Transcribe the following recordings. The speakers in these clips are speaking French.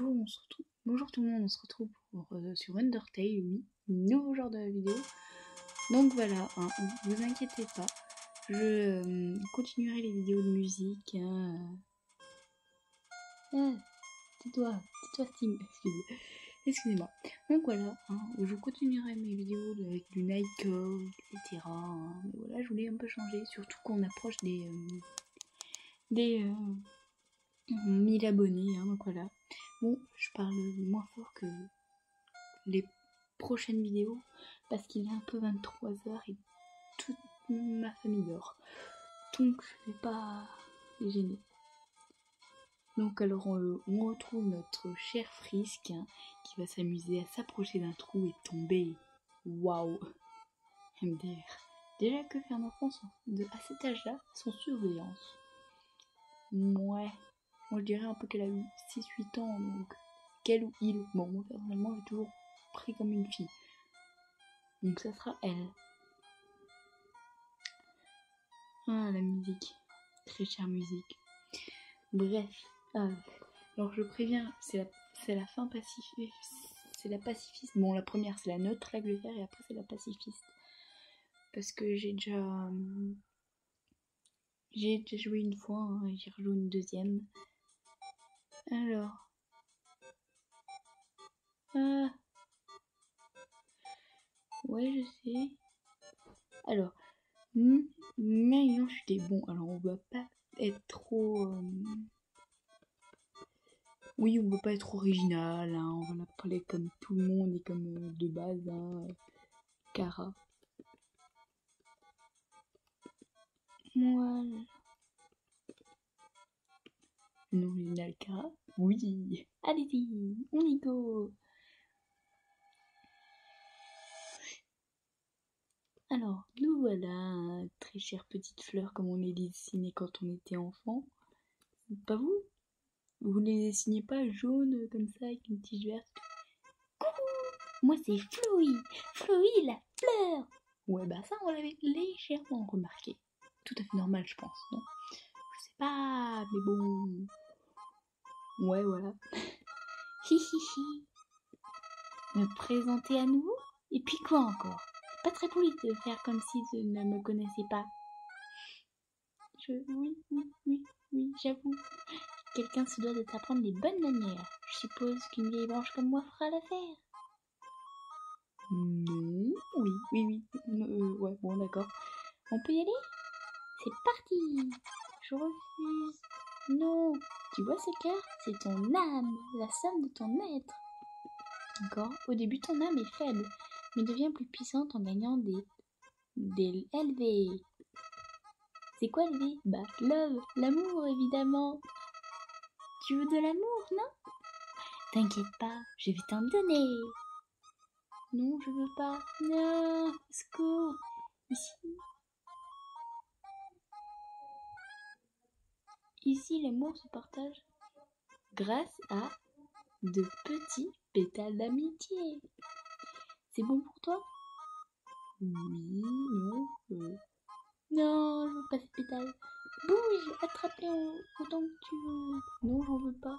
Bonjour, tout le monde, on se retrouve pour, euh, sur Undertale, oui, nouveau genre de vidéo. Donc voilà, hein, vous inquiétez pas, je euh, continuerai les vidéos de musique. Hein. Ah, tais-toi, tais-toi Steam, excusez- excusez-moi. Donc voilà, hein, je continuerai mes vidéos avec du Nightcode, etc. hein. Mais voilà, je voulais un peu changer, surtout qu'on approche des... euh, des... euh, 1000 abonnés, donc voilà. Bon, je parle moins fort que les prochaines vidéos parce qu'il est un peu 23h et toute ma famille dort. Donc je vais pas les gêner. Donc alors on, on retrouve notre cher Frisk hein, qui va s'amuser à s'approcher d'un trou et tomber. Waouh MDR. Déjà que faire un enfant à cet âge-là sans surveillance. Ouais. Moi je dirais un peu qu'elle a eu 6-8 ans, donc qu'elle ou il. Bon, moi personnellement j'ai toujours pris comme une fille. Donc ça sera elle. Ah la musique. Très chère musique. Bref. ah, alors je préviens, c'est la, la fin pacifiste. C'est la pacifiste. Bon la première c'est la neutre faire et après c'est la pacifiste. Parce que j'ai déjà... hum, J'ai déjà joué une fois hein, et j'ai rejoué une deuxième. Alors. Ah. Ouais, je sais. Alors. hmm, Marion, j'étais bon. Alors, on va pas être trop. euh, Oui, on va pas être original. hein, On va l'appeler comme tout le monde et comme euh, de base. Hein. Cara. Voilà. Original Cara Oui. Allez-y, on y go. Alors, nous voilà, très chère petite fleur, comme on les dessinait quand on était enfant. Pas vous? Vous les dessinez pas jaunes comme ça, avec une tige verte? Coucou Moi c'est Floï Floï la fleur Ouais, bah ça, on l'avait légèrement remarqué. Tout à fait normal, je pense, non? Pas, mais bon... Ouais, voilà. Hi hi hi. Me présenter à nouveau? Et puis quoi encore? Pas très poli de faire comme si tu ne me connaissais pas. Je... Oui, oui, oui, oui, j'avoue. Quelqu'un se doit de t'apprendre les bonnes manières. Je suppose qu'une vieille branche comme moi fera l'affaire. Non, oui, oui, oui. Euh, ouais, bon, d'accord. On peut y aller? C'est parti Je refuse. Non, tu vois ce cœur C'est ton âme, la somme de ton être. D'accord Au début, ton âme est faible, mais devient plus puissante en gagnant des. des LV. C'est quoi LV Bah, love, l'amour, évidemment. Tu veux de l'amour, non? T'inquiète pas, je vais t'en donner. Non, je veux pas. Non, secours. Ici. Ici, l'amour se partage grâce à de petits pétales d'amitié. C'est bon pour toi? Oui, non, euh, Non, je veux pas ces pétales. Bouge, attrape-les au- autant que tu veux. Non, j'en veux pas.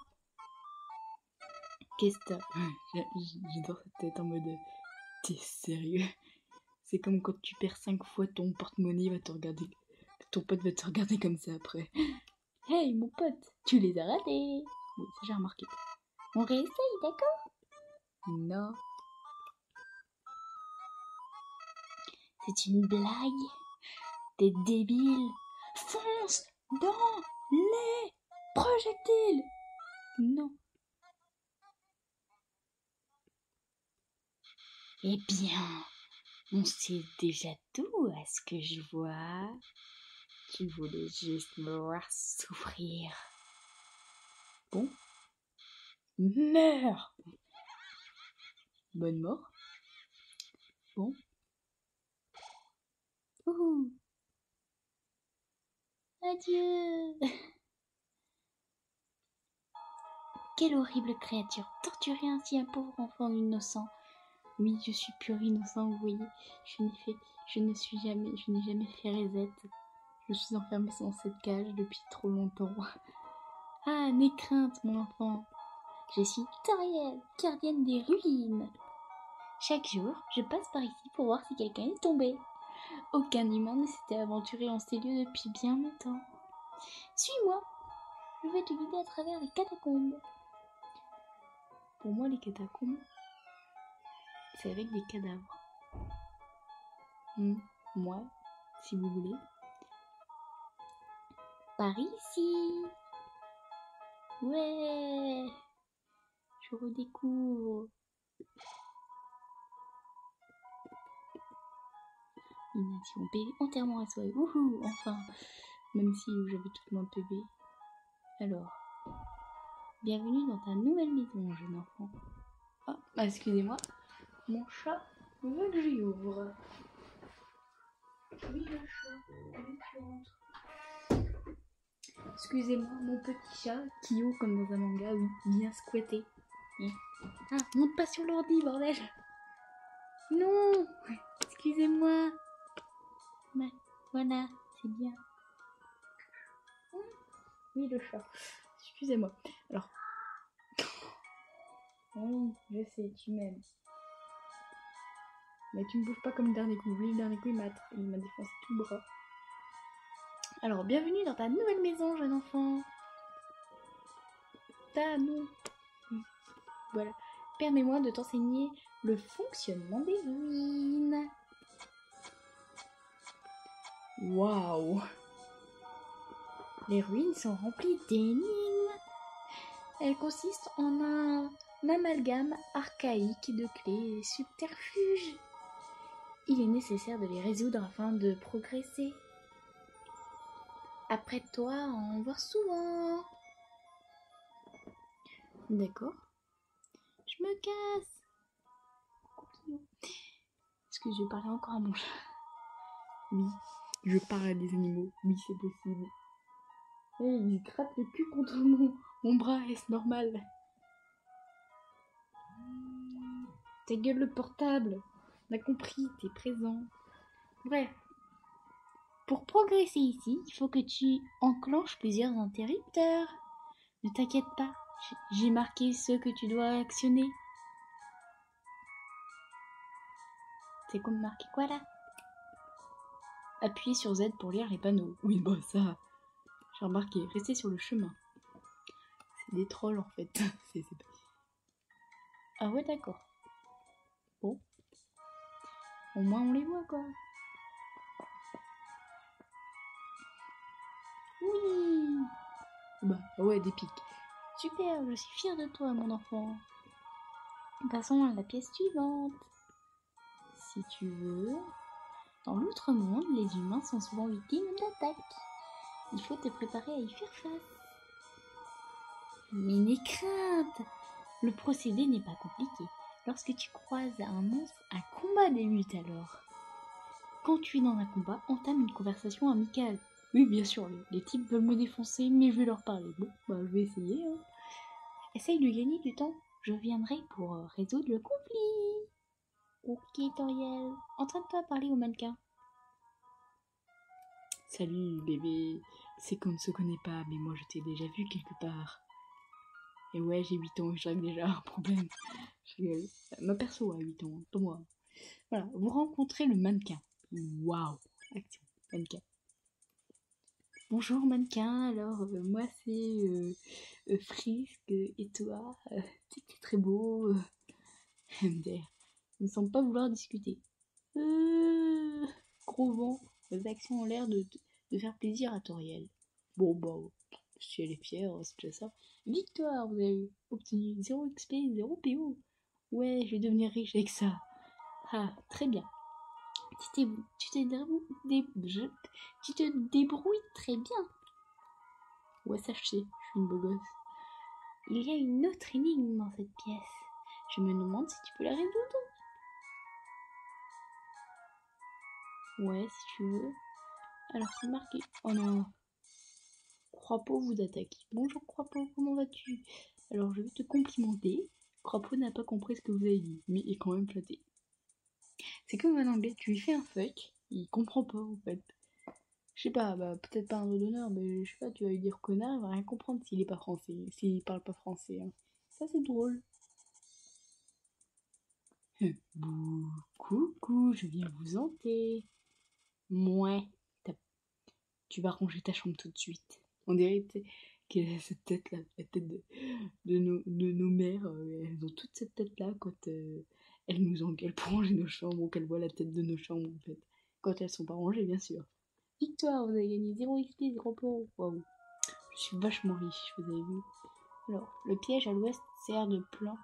Qu'est-ce que J'adore cette tête en mode T'es sérieux? C'est comme quand tu perds 5 fois ton porte-monnaie, va te regarder. Ton pote va te regarder comme ça après. Hey mon pote, tu les as ratés Oui, ça j'ai remarqué. On réessaye, d'accord? Non. C'est une blague T'es débile Fonce dans les projectiles Non. Eh bien, on sait déjà tout à ce que je vois. Tu voulais juste me voir souffrir. Bon. Meurs Bonne mort. Bon. Ouhou. Adieu Quelle horrible créature Torturer ainsi un pauvre enfant innocent. Oui, je suis pur innocent, vous voyez. Je n'ai fait... Je ne suis jamais... Je n'ai jamais fait reset. Je suis enfermée dans cette cage depuis trop longtemps. Ah, n'aie crainte, mon enfant. Je suis Toriel, gardienne des ruines. Chaque jour, je passe par ici pour voir si quelqu'un est tombé. Aucun humain ne s'était aventuré en ces lieux depuis bien longtemps. Suis-moi, je vais te guider à travers les catacombes. Pour moi, les catacombes, c'est avec des cadavres. Hmm, moi, si vous voulez. Par ici. Ouais. Je redécouvre. Une nation PV entièrement assoiffée. Wouhou, enfin. Même si j'avais tout mon PV. Alors. Bienvenue dans ta nouvelle maison, jeune enfant. Ah, bah, excusez-moi. Mon chat veut que j'y ouvre. Oui, le chat. Oui, tu rentres. Excusez-moi, mon petit chat, Kyo comme dans un manga, oui, bien squatté. Ah, monte pas sur l'ordi, bordel Non Excusez-moi voilà, c'est bien. Oui, le chat. Excusez-moi. Alors. Oui, je sais, tu m'aimes. Mais tu me bouges pas comme le dernier coup. Lui, le dernier coup, il m'a défoncé tout le bras. Alors, bienvenue dans ta nouvelle maison, jeune enfant. Ta nous. Voilà. Permets-moi de t'enseigner le fonctionnement des ruines. Waouh Les ruines sont remplies d'énigmes. Elles consistent en un amalgame archaïque de clés et subterfuges. Il est nécessaire de les résoudre afin de progresser. Apprête-toi à en voir souvent. D'accord. Je me casse. Est-ce que je vais parler encore à mon chat? Oui, je parle à des animaux. Oui, c'est possible. Hey, il gratte le cul contre mon, mon bras, est-ce normal? Ta gueule le portable. On a compris, t'es présent. Bref. Pour progresser ici, il faut que tu enclenches plusieurs interrupteurs. Ne t'inquiète pas, j'ai marqué ceux que tu dois actionner. C'est comme marqué quoi là? Appuyez sur Z pour lire les panneaux. Oui, bah ça, j'ai remarqué. Restez sur le chemin. C'est des trolls en fait. Ah ouais, d'accord. Bon. Au moins on les voit quoi. Bah ouais, des pics. Super, je suis fière de toi, mon enfant. Passons à la pièce suivante. Si tu veux. Dans l'outre-monde, les humains sont souvent victimes d'attaques. Il faut te préparer à y faire face. Mais n'aie crainte Le procédé n'est pas compliqué. Lorsque tu croises un monstre, un combat débute alors. Quand tu es dans un combat, entame une conversation amicale. Oui, bien sûr, les, types veulent me défoncer, mais je vais leur parler. Bon, bah, je vais essayer. Hein. Essaye de gagner du temps. Je viendrai pour euh, résoudre le conflit. Ok, Toriel. Entraîne-toi à parler au mannequin. Salut, bébé. C'est qu'on ne se connaît pas, mais moi je t'ai déjà vu quelque part. Et ouais, j'ai 8 ans, j'ai déjà un problème. Ma perso a 8 ans, pas moi. Voilà, vous rencontrez le mannequin. Waouh Action, mannequin. Bonjour mannequin, alors euh, moi c'est euh, euh, Frisk et toi, c'est très beau. MDR, ne semble pas vouloir discuter. gros vent, vos actions ont l'air de, de, faire plaisir à Toriel. Bon bah, si elle est fière, c'est ça. Victoire, vous avez obtenu 0 XP, 0 PO. Ouais, je vais devenir riche avec ça. Ah, très bien tu, te débrouilles très bien. Ouais, ça je sais, je suis une beau gosse. Il y a une autre énigme dans cette pièce. Je me demande si tu peux la résoudre. Ouais, si tu veux. Alors c'est marqué. Oh non. Croix-peau vous attaque. Bonjour Croix-peau, comment vas-tu? Alors je vais te complimenter. Croix-peau n'a pas compris ce que vous avez dit, mais est quand même flatté. C'est comme un anglais, tu lui fais un fuck, il comprend pas en fait. Je sais pas, bah, peut-être pas un mot mais je sais pas, tu vas lui dire connard, il va rien comprendre s'il est pas français, s'il parle pas français. Hein. Ça, c'est drôle. Bouh, coucou, je viens vous hanter. Mouais, tu vas ranger ta chambre tout de suite. On dirait qu'elle a cette tête là, la tête de, nos, mères. euh, elles ont toute cette tête là quand euh, elles nous engueulent pour ranger nos chambres ou qu'elles voient la tête de nos chambres en fait. Quand elles sont pas rangées, bien sûr. Victoire, vous avez gagné 0 XP, 0 points. Waouh. Je suis vachement riche, vous avez vu. Alors, le piège à l'ouest sert de plan.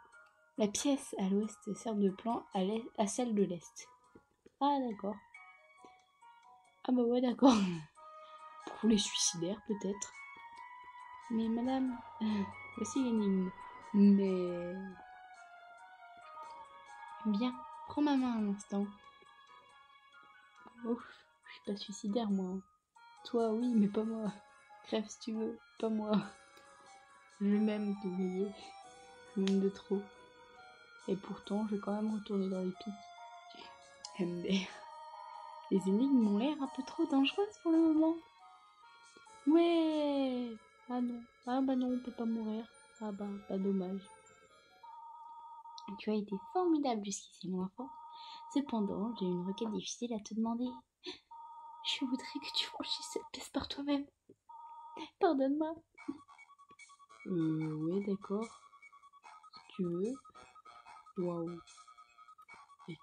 La pièce à l'ouest sert de plan à, à celle de l'est. Ah, d'accord. Ah, bah ouais, d'accord. Pour les suicidaires, peut-être. Mais madame, voici l'énigme. Mais. Bien, prends ma main un instant. Ouf, je suis pas suicidaire, moi. Toi, oui, mais pas moi. Crève si tu veux, pas moi. Je m'aime, voyez. Je m'aime de trop. Et pourtant, je vais quand même retourner dans les pics. MDR. Les énigmes ont l'air un peu trop dangereuses pour le moment. Ouais Ah non. Ah bah non, on peut pas mourir. Ah bah, pas dommage. Tu as été formidable jusqu'ici, mon enfant. Cependant, j'ai une requête difficile à te demander. Je voudrais que tu franchisses cette pièce par toi-même. Pardonne-moi. Euh, ouais, d'accord. Si tu veux. Waouh.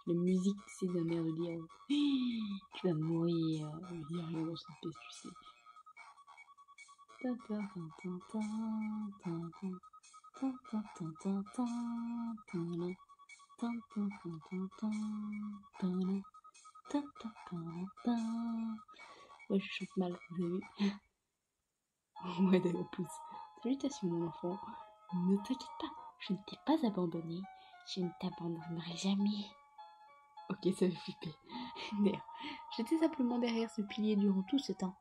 La musique, c'est de la merde de dire. Tu vas mourir. Il n'y a rien dans cette pièce, tu sais. Ouais, je chante mal, vous avez vu Ouais, d'ailleurs, plus. Salutations, mon enfant. Ne t'inquiète pas, je ne t'ai pas abandonné. Je ne t'abandonnerai jamais. Ok, ça fait flipper. D'ailleurs, j'étais simplement derrière ce pilier durant tout ce temps.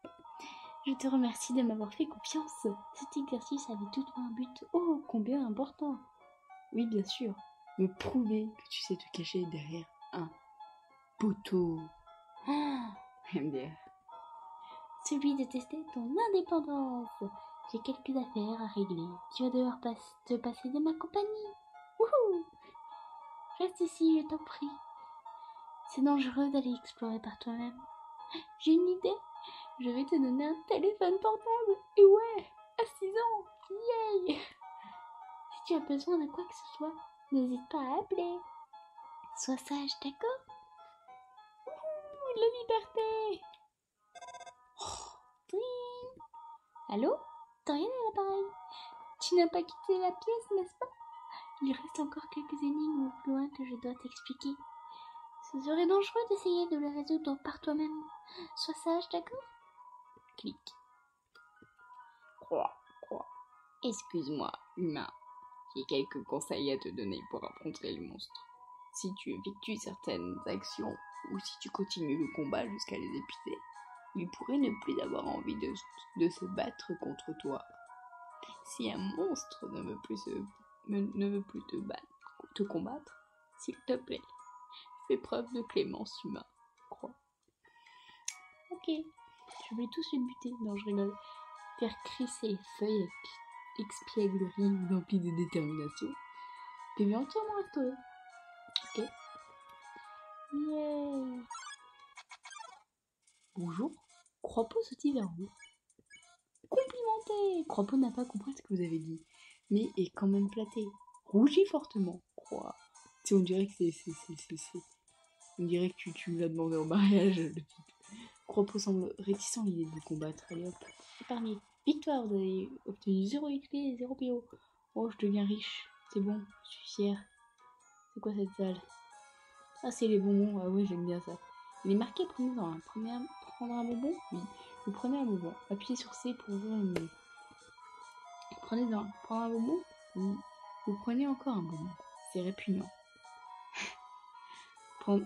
Je te remercie de m'avoir fait confiance. Cet exercice avait toutefois un but oh combien important. Oui, bien sûr. Me prouver que tu sais te cacher derrière un poteau. Ah, MDR. Celui de tester ton indépendance. J'ai quelques affaires à régler. Tu vas devoir pas- te passer de ma compagnie. Wouhou Reste ici, je t'en prie. C'est dangereux d'aller explorer par toi-même. J'ai une idée. Je vais te donner un téléphone portable. Et ouais, à 6 ans. Yay Si tu as besoin de quoi que ce soit, n'hésite pas à appeler. Sois sage, d'accord? Wouhou, La liberté Oh. Allô? Dorian à l'appareil. Tu n'as pas quitté la pièce, n'est-ce pas? Il reste encore quelques énigmes plus loin que je dois t'expliquer. Ce serait dangereux d'essayer de les résoudre par toi-même. Sois sage, d'accord? Clic. Croix, croix. Excuse-moi, humain. J'ai quelques conseils à te donner pour affronter le monstre. Si tu effectues certaines actions ou si tu continues le combat jusqu'à les épuiser, il pourrait ne plus avoir envie de, se battre contre toi. Si un monstre ne veut plus, se- me- ne veut plus te, battre, te combattre, s'il te plaît, fais preuve de clémence humain. Crois. Ok, je vais tous les buter. Non, je rigole. Faire crisser les feuilles avec expièglerie de détermination. Bien entièrement restauré. Ok. Yeah. Bonjour. Cropeau sautille vers vous. Complimenté. Cropeau n'a pas compris ce que vous avez dit, mais est quand même flatté. Rougit fortement. Croix. Sais, on dirait que c'est, On dirait que tu, tu me l'as demandé en mariage, le type. Cropeau semble réticent l'idée de combattre. Allez hop. Épargné. Victoire, vous avez obtenu 0 XP et 0 PO. Oh, je deviens riche. C'est bon, je suis fier. C'est quoi cette salle? Ah, c'est les bonbons. Ah ouais, j'aime bien ça. Il est marqué prenez dans un. Un... Prendre un bonbon? Oui. Vous prenez un bonbon. Appuyez sur C pour ouvrir le. Prenez dans. Prendre un bonbon? Oui. Vous prenez encore un bonbon. C'est répugnant. Prendre,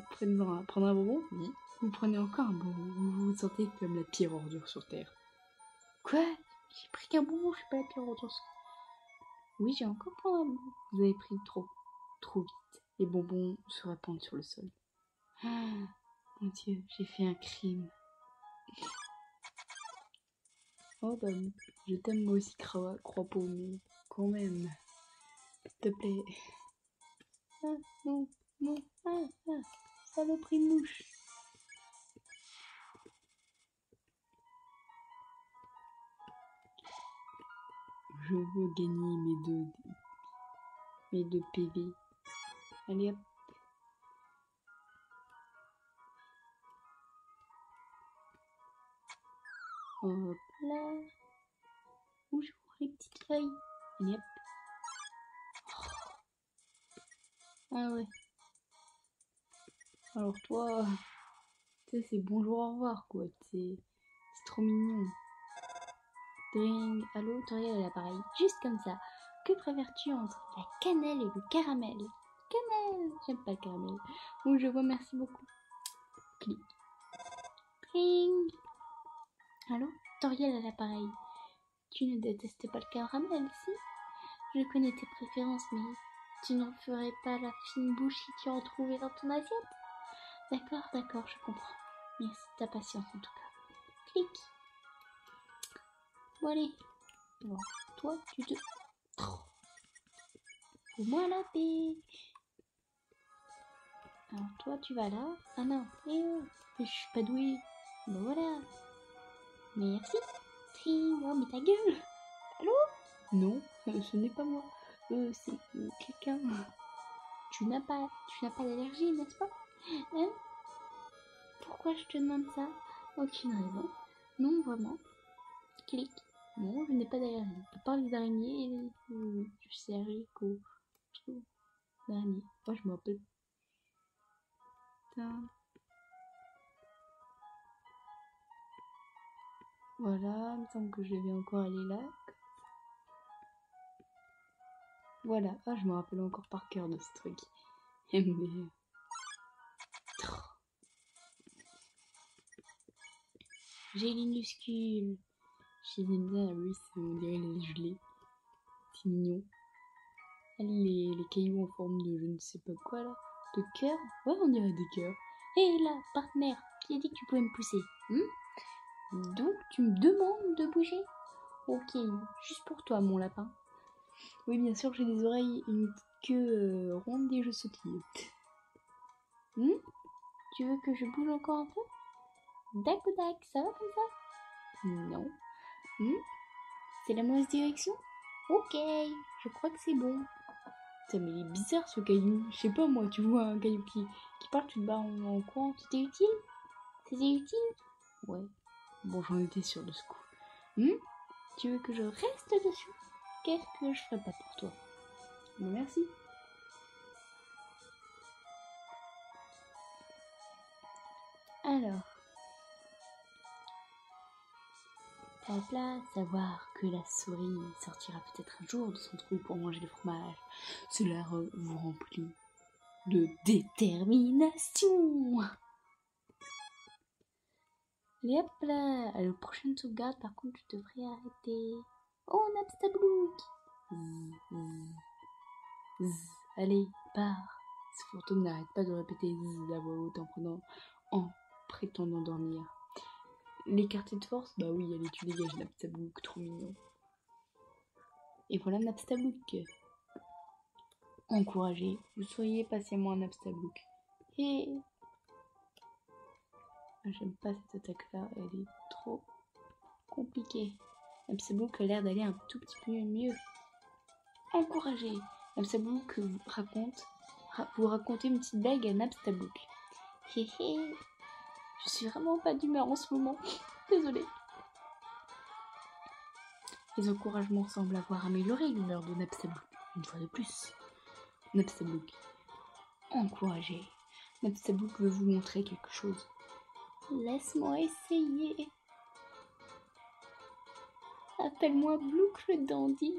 un... Prendre un bonbon Oui. Vous prenez encore un bonbon. Vous vous sentez comme la pire ordure sur Terre. Quoi? J'ai pris qu'un bonbon, je suis pas la pire ordure sur Oui, j'ai encore pris un bonbon. Vous avez pris trop. Trop vite. Les bonbons se répandent sur le sol. Ah, mon Dieu, j'ai fait un crime. Oh bah, je t'aime moi aussi, Cra- Cropeau, mais quand même. te plaît. Ah, non, non, ah, ah, saloperie de mouche. Je veux gagner mes deux, mes deux PV. Allez hop. Hop là. Bonjour les petites feuilles? Allez hop. Ah ouais. Alors toi, tu sais, c'est bonjour, au revoir quoi. C'est trop mignon. Dring. Allô, Toriel à l'appareil. Juste comme ça. Que préfères-tu entre la cannelle et le caramel? Cannelle J'aime pas le caramel. Bon, je vois, merci beaucoup. Clic. Dring. Allô Toriel à l'appareil. Tu ne détestes pas le caramel, si? Je connais tes préférences, mais tu n'en ferais pas la fine bouche si tu en trouvais dans ton assiette? D'accord, d'accord, je comprends. Merci de ta patience en tout cas. Clic. Bon allez. Alors, toi, tu te... Moi la paix. Alors toi, tu vas là. Ah non, eh oh, je suis pas douée. Ben voilà. Merci. Oh, mais ta gueule. Allô? Non, euh, ce n'est pas moi. Euh, c'est euh, quelqu'un. Tu n'as pas, tu n'as pas d'allergie, n'est-ce pas? Hein Pourquoi je te demande ça Aucune raison. Non, vraiment. Clic. Non, je n'ai pas d'allergie. À part les araignées, je suis allergique aux araignées. Moi, je me rappelle. Voilà, il me semble que je vais encore aller là. Voilà, ah, je me rappelle encore par cœur de ce truc. Mais... J'ai minuscule. Les bien, oui, on dirait les gelées. C'est mignon. Les, les cailloux en forme de je ne sais pas quoi là. De cœur Ouais, on dirait des cœurs. Hé là, partenaire, qui a dit que tu pouvais me pousser hmm? Donc, tu me demandes de bouger? Ok, juste pour toi, mon lapin. Oui, bien sûr, j'ai des oreilles une queue euh, ronde et je sautille. Hmm? Tu veux que je bouge encore un peu? Dac, ça va comme ça? Non. Hmm? C'est la mauvaise direction? Ok, je crois que c'est bon. Ça mais il bizarre ce caillou. Je sais pas moi, tu vois un caillou qui, qui part, tu te bats en, en courant. C'était utile? C'était utile? Ouais. Bon, j'en étais sûr de ce coup. Hmm? Tu veux que je reste dessus? Qu'est-ce que je ferais pas pour toi? Merci. Alors, Hop là, savoir que la souris sortira peut-être un jour de son trou pour manger le fromage, cela vous remplit de détermination. Et hop là, à la prochaine sauvegarde, par contre, je devrais arrêter. Oh, Napstablook Allez, pars Ce fantôme n'arrête pas de répéter zzz à voix haute en prenant, en prétendant dormir. L'écarter de force Bah oui, allez, tu dégages Napstablook, trop mignon. Et voilà Napstablook. Encouragez, vous soyez patiemment un Napstablook. Et... Ah, j'aime pas cette attaque-là, elle est trop compliquée. Napstablook a l'air d'aller un tout petit peu mieux. Encouragez. Napstablook vous raconte, vous racontez une petite blague à Napstablook. Hé hé, je suis vraiment pas d'humeur en ce moment. Désolée. Les encouragements semblent avoir amélioré l'humeur de Napstablook. Une fois de plus. Napstablook. Encouragé. Napstablook veut vous montrer quelque chose. Laisse-moi essayer. Appelle-moi Blook le dandy.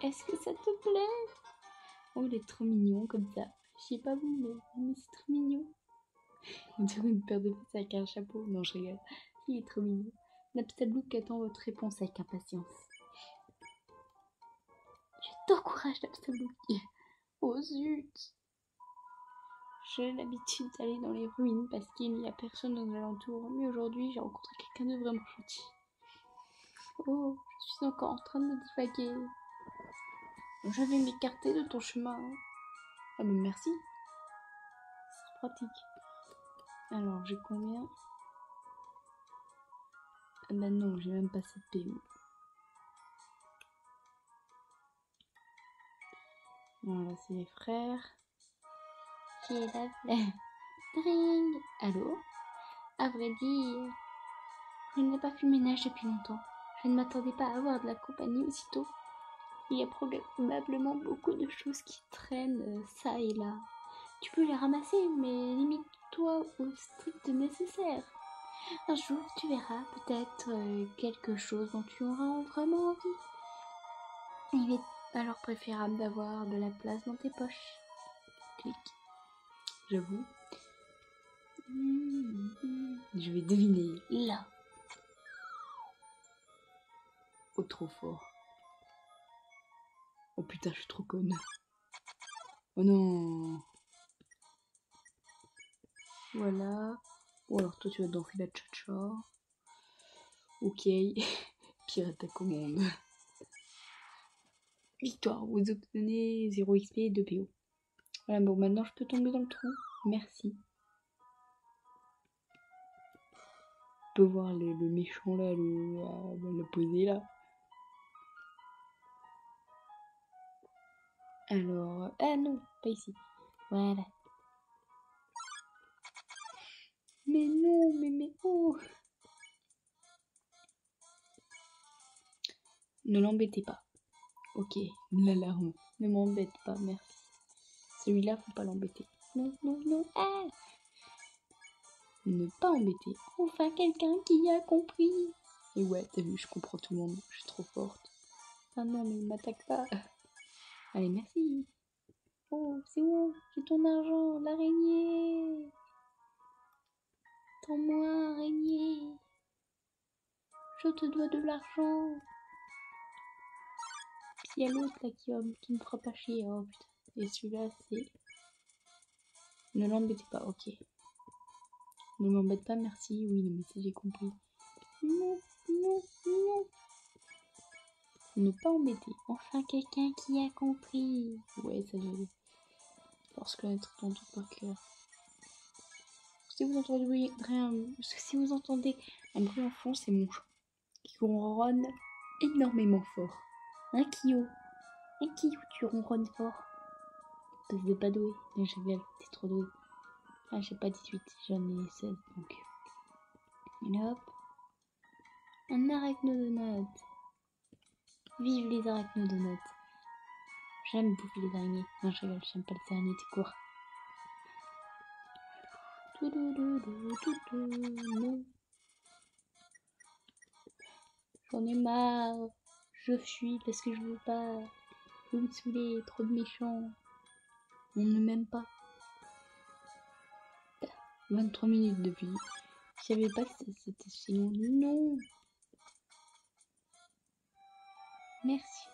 Est-ce que ça te plaît? Oh, il est trop mignon comme ça. Je sais pas vous, mais c'est trop mignon. On dirait une paire de fesses avec un chapeau. Non, je rigole. Il est trop mignon. Napstablook attend votre réponse avec impatience. Je t'encourage, Napstablook. Oh zut J'ai l'habitude d'aller dans les ruines parce qu'il n'y a personne aux alentours. Mais aujourd'hui, j'ai rencontré quelqu'un de vraiment gentil. Oh, je suis encore en train de me divaguer. Je vais m'écarter de ton chemin. Ah mais merci. C'est pratique. Alors, j'ai combien? Ah bah non, j'ai même pas cette. Voilà, c'est les frères. Qui est là Dring Allô? À vrai dire, je n'ai pas fait le ménage depuis longtemps. Je ne m'attendais pas à avoir de la compagnie aussitôt. Il y a probablement beaucoup de choses qui traînent euh, ça et là. Tu peux les ramasser, mais limite-toi au strict nécessaire. Un jour, tu verras peut-être euh, quelque chose dont tu auras vraiment envie. Il est alors préférable d'avoir de la place dans tes poches. Clic. J'avoue. Je vais deviner là. Oh, trop fort. Oh putain, je suis trop conne. Oh non. Voilà. Ou alors toi tu vas danser la cha-cha. Ok. Pirate ta commande. Victoire, vous obtenez 0 XP et 2 PO. Voilà, bon maintenant je peux tomber dans le trou. Merci. On peut voir le, méchant là, le, le posé là. Alors, ah non, pas ici. Voilà. Mais non, mais mais oh Ne l'embêtez pas. Ok, l'alarme. Ne m'embête pas, merci. Celui-là, faut pas l'embêter. Non, non, non. Ah ne pas embêter. Enfin, quelqu'un qui a compris. Et ouais, t'as vu, je comprends tout le monde. Je suis trop forte. Ah non, mais il m'attaque pas. Allez, merci. Oh, c'est où? J'ai ton argent, l'araignée. Tends-moi, araignée. Je te dois de l'argent. Puis il l'autre là qui, qui me fera pas chier. Oh putain. Et celui-là, c'est. Ne l'embêtez pas, ok. Ne m'embête pas, merci. Oui, mais ça j'ai compris. Non, non, non. Ne pas embêter. Enfin, quelqu'un qui a compris. Ouais, ça j'ai Lorsque être dans tout par cœur. Si vous entendez rien, si vous entendez un bruit en fond, c'est mon qui ronronne énormément fort. Un Kyo. Un Kyo, tu ronronnes fort. Parce de pas doué. Mais j'ai t'es trop doué. Ah, j'ai pas 18, j'en ai 16 donc. Et hop. Un arachnodonote. Vive les arachnodonotes. J'aime bouffer les araignées. Non, je rigole, j'aime pas les araignées, t'es court. J'en ai marre. Je fuis parce que je veux pas. Vous me saoulez, trop de méchants. On ne m'aime pas. 23 minutes depuis. Je savais pas que c'était si long. Non. Merci.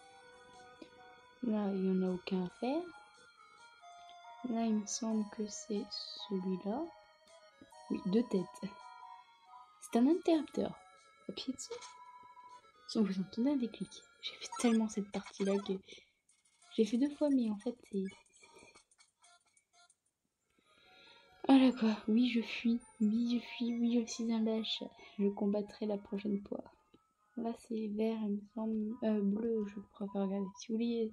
Là, il n'y en a aucun à faire. Là, il me semble que c'est celui-là. Oui, deux têtes. C'est un interrupteur. Appuyez dessus. Si vous entendez un déclic. J'ai fait tellement cette partie-là que j'ai fait deux fois, mais en fait, c'est Voilà quoi, oui je fuis, oui je fuis, oui je suis un lâche, je combattrai la prochaine fois. Là c'est vert, il me semble, euh, bleu, je préfère regarder. Si vous voulez,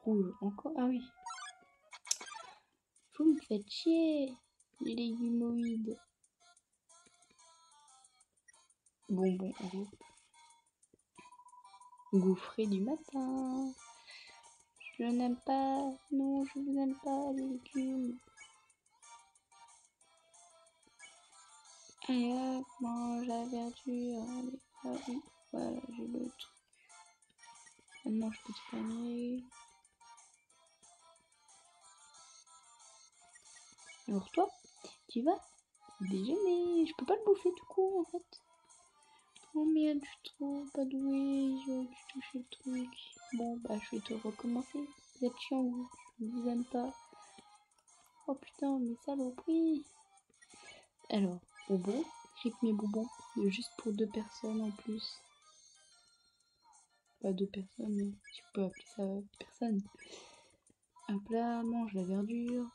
rouge, encore, ah oui. Vous me faites chier, les légumoïdes. Bonbon bon, Gouffré du matin. Je n'aime pas, non, je vous aime pas les légumes. Et hop, mange la verdure. Allez, ah voilà, j'ai le truc. Maintenant, je peux te panier. Alors toi, tu vas déjeuner. Je peux pas le bouffer du coup en fait. Oh merde, je suis trop pas doué. J'ai dû toucher le truc. Bon, bah je vais te recommencer. Vous êtes chiant, vous. Je vous aime pas. Oh putain, mais saloperie. Alors, bonbons. J'ai que mes bonbons. Juste pour deux personnes en plus. pas deux personnes, mais tu peux appeler ça personne. Hop là, mange la verdure.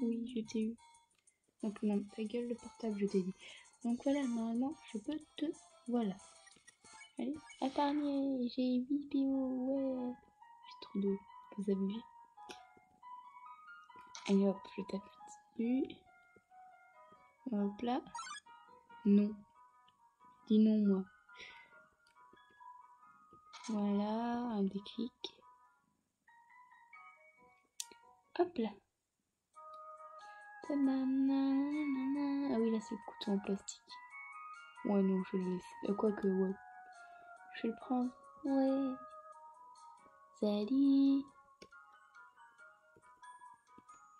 Oui, je t'ai eu. Donc non, ta gueule le portable, je t'ai dit. Donc voilà, normalement, je peux te... Voilà. Allez, épargner, j'ai 8 PO, ouais. J'ai trop de... Vous avez vu Allez hop, je tape dessus. Hop là. Non. Dis non, moi. Voilà, un déclic. Hop là. Ah oui, là c'est le couteau en plastique. Ouais, non, je le laisse. Euh, quoi que, ouais. Je vais le prendre. Ouais. Salut.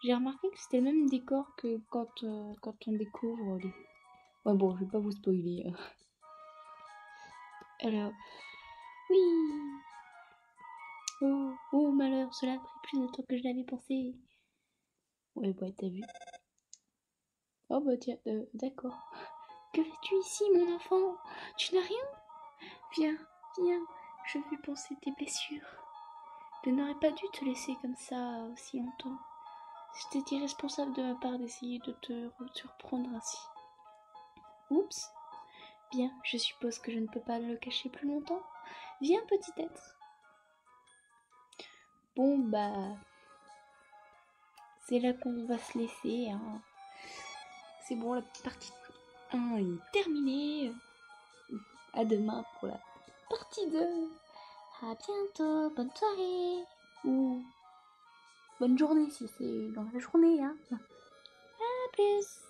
J'ai remarqué que c'était le même décor que quand, euh, quand on découvre les... Ouais, bon, je vais pas vous spoiler. Alors... Oui Oh, oh malheur, cela a pris plus de temps que je l'avais pensé. Ouais, bah t'as vu. Oh bah tiens, euh, d'accord. Que fais-tu ici, mon enfant? Tu n'as rien? Viens, viens, je vais penser tes blessures. Je n'aurais pas dû te laisser comme ça aussi longtemps. C'était irresponsable de ma part d'essayer de te surprendre ainsi. Oups. Bien, je suppose que je ne peux pas le cacher plus longtemps. Viens, petit être. Bon, bah. C'est là qu'on va se laisser. Hein. C'est bon, la partie 1 est terminée. À demain pour la partie 2. À bientôt. Bonne soirée. Ou bonne journée si c'est dans la journée. Hein. À plus.